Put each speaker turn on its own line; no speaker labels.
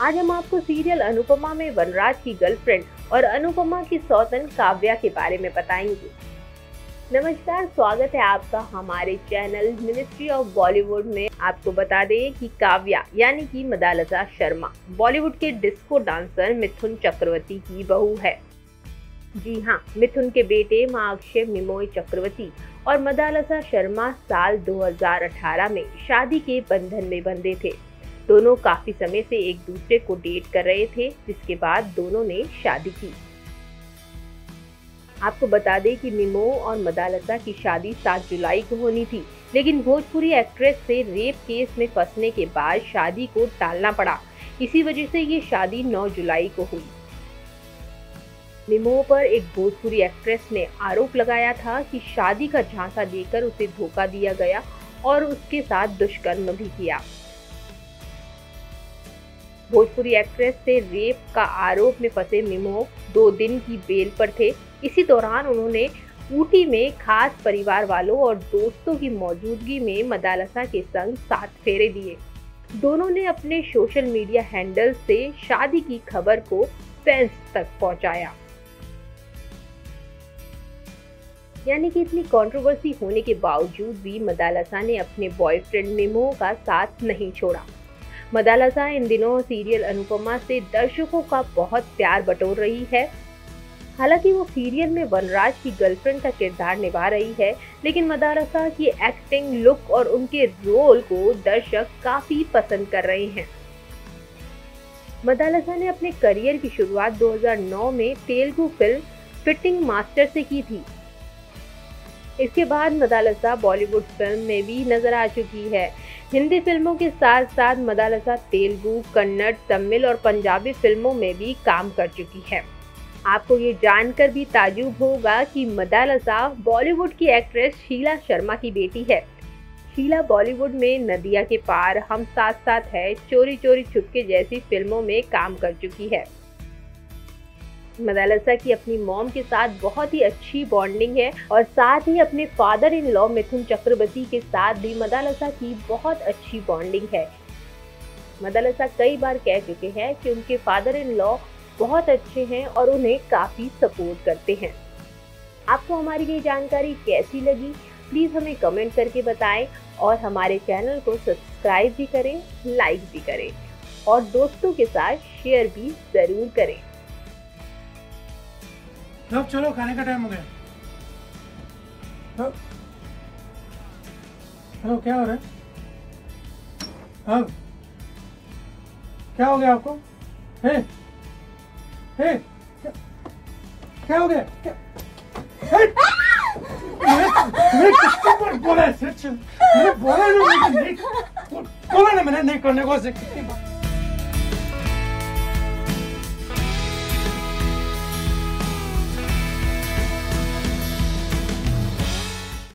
आज हम आपको सीरियल अनुपमा में वनराज की गर्लफ्रेंड और अनुपमा की सौतन काव्या के बारे में बताएँगे। नमस्कार, स्वागत है आपका हमारे चैनल मिनिस्ट्री ऑफ़ बॉलीवुड में। आपको बता दें कि काव्या, यानी कि मदालसा शर्मा, बॉलीवुड के डिस्को डांसर मिथुन चक्रवर्ती की बहू है। जी हाँ मिथुन के बेटे माँ अक्षय मिमोय चक्रवर्ती और मदालसा शर्मा साल 2018 में शादी के बंधन में बंधे थे। दोनों काफ़ी समय से एक दूसरे को डेट कर रहे थे, जिसके बाद दोनों ने शादी की। आपको बता दें कि मिमो और मदालसा की शादी 7 जुलाई को होनी थी, लेकिन भोजपुरी एक्ट्रेस से रेप केस में फंसने के बाद शादी को टालना पड़ा। इसी वजह से ये शादी 9 जुलाई को हुई। निमो पर एक भोजपुरी एक्ट्रेस ने आरोप लगाया था कि शादी का झांसा देकर उसे धोखा दिया गया और उसके साथ दुष्कर्म भी किया। भोजपुरी एक्ट्रेस से रेप का आरोप में फंसे मिमो दो दिन की बेल पर थे। इसी दौरान उन्होंने ऊटी में खास परिवार वालों और दोस्तों की मौजूदगी में मदालसा के संग सात फेरे दिए। दोनों ने अपने सोशल मीडिया हैंडल से शादी की खबर को फैंस तक पहुँचाया। यानी कि इतनी कंट्रोवर्सी होने के बावजूद भी मदालसा ने अपने बॉयफ्रेंड निमो का साथ नहीं छोड़ा। मदालसा इन दिनों सीरियल अनुपमा से दर्शकों का बहुत प्यार बटोर रही है। हालाँकि वो सीरियल में वनराज की गर्लफ्रेंड का किरदार निभा रही है, लेकिन मदालसा की एक्टिंग लुक और उनके रोल को दर्शक काफ़ी पसंद कर रहे हैं। मदालसा ने अपने करियर की शुरुआत 2009 में तेलुगु फ़िल्म फिटिंग मास्टर से की थी। इसके बाद मदालसा बॉलीवुड फ़िल्म में भी नज़र आ चुकी है। हिंदी फ़िल्मों के साथ साथ मदालसा तेलुगु, कन्नड़, तमिल और पंजाबी फ़िल्मों में भी काम कर चुकी है। आपको ये जानकर भी ताजुब होगा कि मदालसा बॉलीवुड की एक्ट्रेस शीला शर्मा की बेटी है। शीला बॉलीवुड में नदिया के पार हम साथ साथ है चोरी चोरी छुपके जैसी फ़िल्मों में काम कर चुकी है। मदालसा की अपनी मॉम के साथ बहुत ही अच्छी बॉन्डिंग है और साथ ही अपने father in law Mithun Chakraborty के साथ भी मदालसा की बहुत अच्छी बॉन्डिंग है। मदालसा कई बार कह चुके हैं कि उनके फादर इन लॉ बहुत अच्छे हैं और उन्हें काफ़ी सपोर्ट करते हैं। आपको हमारी ये जानकारी कैसी लगी? प्लीज़ हमें कमेंट करके बताएँ और हमारे चैनल को सब्सक्राइब भी करें लाइक भी करें और दोस्तों के साथ शेयर भी ज़रूर करें।
अब चलो खाने का टाइम हो गया। हेलो क्या हो रहा है? अब। क्या हो गया आपको? हे। हे। क्या, हो गया? क्या बोला बोला ना मैंने नहीं करने को